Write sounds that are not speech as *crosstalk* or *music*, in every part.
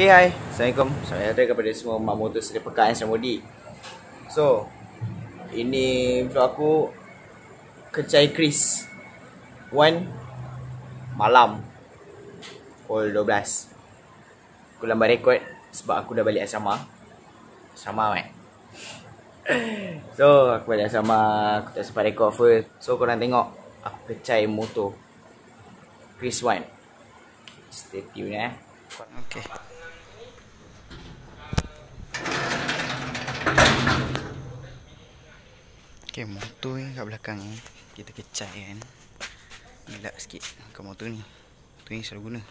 Okay, hai. Assalamualaikum. Selamat datang kepada semua mak motor sedia pekaan yang modi. So, ini vlog aku Kecai Chris. One malam. Pukul 12. Aku lambat rekod sebab aku dah balik asrama. Asrama kan? *laughs* so, aku balik asrama. Aku tak sempat rekod first. So, korang tengok aku kecai motor. Chris One. Stay tune eh. Okay. Okay, motor ni kat belakang ni Kita kecai kan. Gelap sikit kat motor ni. Motor ni selalu guna.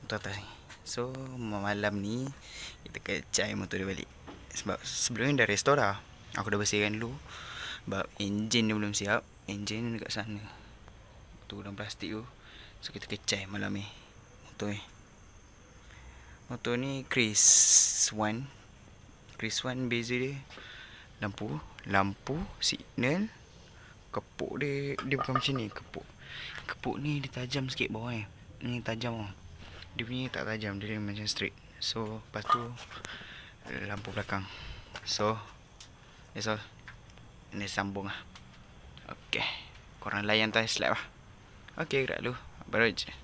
Motor atas ni. So, malam ni Kita kecai motor dia balik. Sebab sebelum ni dah restore dah. Aku dah bersihkan dulu. Sebab enjin dia belum siap. Enjin dekat sana. Tu dalam plastik tu. So, kita kecai malam ni Motor ni. Motor ni Chris One. Chris One beza dia. Lampu Lampu Signal. Kepuk dia Dia bukan macam ni Kepuk. Kepuk ni dia tajam sikit bawah ni Ni tajam tau Dia punya tak tajam Dia, macam straight. So Lepas tu Lampu belakang. So That's all. Ini sambung lah. Okay. Korang layan tu slap lah. Okay gerak dulu. Baru je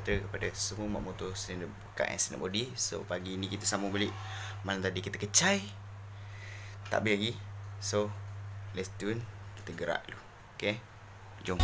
Datang kepada semua mak motor kat yang senang body So pagi ni kita sambung balik Malam tadi kita kecai Tak habis lagi So Let's tune kita gerak dulu. Okay? Jom.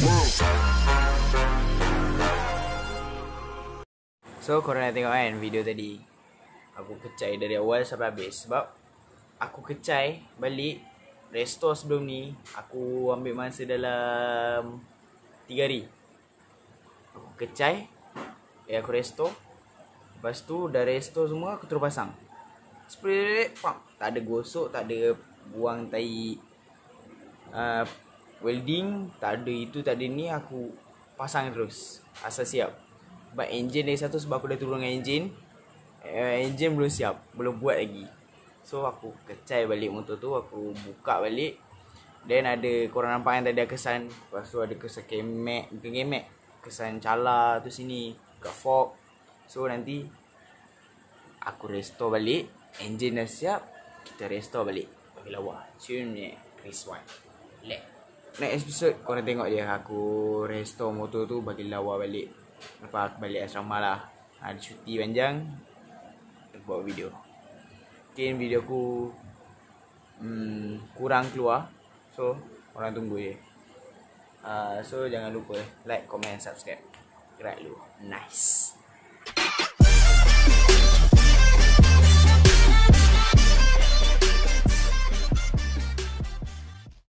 So korang dah tengok kan video tadi? Aku kecai dari awal sampai habis. Sebab aku kecai balik Restore sebelum ni Aku ambil masa dalam 3 hari. Aku kecai Eh aku restore Lepas tu dah restore semua aku terus pasang. Spray pam. Tak ada gosok tak ada buang tai uh, Welding Tak ada itu tak ada. Ni Aku pasang terus Asal siap. Sebab engine dari satu Sebab aku dah turun dengan engine uh, Engine belum siap Belum buat lagi. So aku kecai balik motor tu Aku buka balik. Then ada korang nampak yang tadi kesan. Lepas tu ada kesan kemek Bukan kemek Kesan cala tu sini Kat fork. So nanti Aku restore balik Engine dah siap Kita restore balik. Bagi lawa Tune ni Chris One Let Next episode korang tengok je. Aku restore motor tu Bagi lawa balik. Lepas aku balik asrama lah. Ada cuti panjang buat video. Mungkin video aku hmm, Kurang keluar. So Korang tunggu je. Uh, So jangan lupa Like, comment, subscribe. Gerak dulu Nice